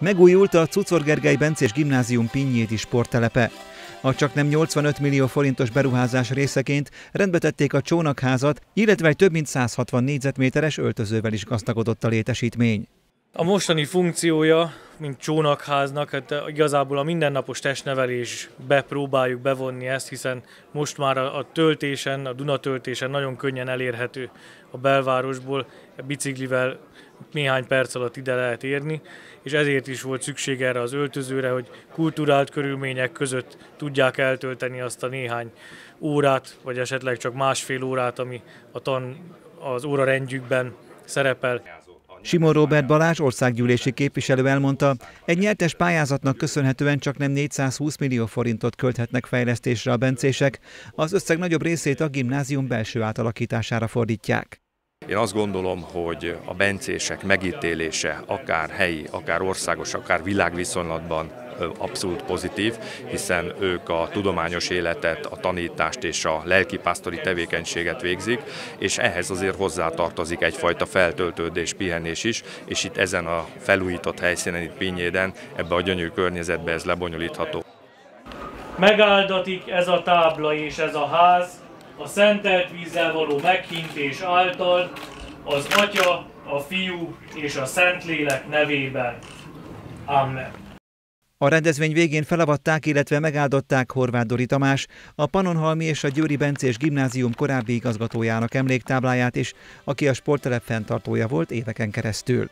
Megújult a Cucor Gergely Bencés Gimnázium Pinnyéti sporttelepe. A csak nem 85 millió forintos beruházás részeként rendbetették a csónakházat, illetve egy több mint 160 négyzetméteres öltözővel is gazdagodott a létesítmény. A mostani funkciója, mint csónakháznak, hát igazából a mindennapos testnevelésbe próbáljuk bevonni ezt, hiszen most már a töltésen, a Dunatöltésen nagyon könnyen elérhető a belvárosból, a biciklivel néhány perc alatt ide lehet érni, és ezért is volt szükség erre az öltözőre, hogy kulturált körülmények között tudják eltölteni azt a néhány órát, vagy esetleg csak másfél órát, ami a tan az órarendjükben szerepel. Simon Robert Balázs országgyűlési képviselő elmondta, egy nyertes pályázatnak köszönhetően csak nem 420 millió forintot költhetnek fejlesztésre a bencések, az összeg nagyobb részét a gimnázium belső átalakítására fordítják. Én azt gondolom, hogy a bencések megítélése akár helyi, akár országos, akár világviszonylatban abszolút pozitív, hiszen ők a tudományos életet, a tanítást és a lelkipásztori tevékenységet végzik, és ehhez azért hozzátartozik egyfajta feltöltődés, pihenés is, és itt ezen a felújított helyszínen, itt Pinyéden, ebbe a gyönyörű környezetbe ez lebonyolítható. Megáldatik ez a tábla és ez a ház, a szentelt vízzel való meghintés által az Atya, a Fiú és a Szentlélek nevében. Amen. A rendezvény végén felavatták, illetve megáldották Horváth Dori Tamás, a Panonhalmi és a Győri Bencés Gimnázium korábbi igazgatójának emléktábláját is, aki a sporttelep fenntartója volt éveken keresztül.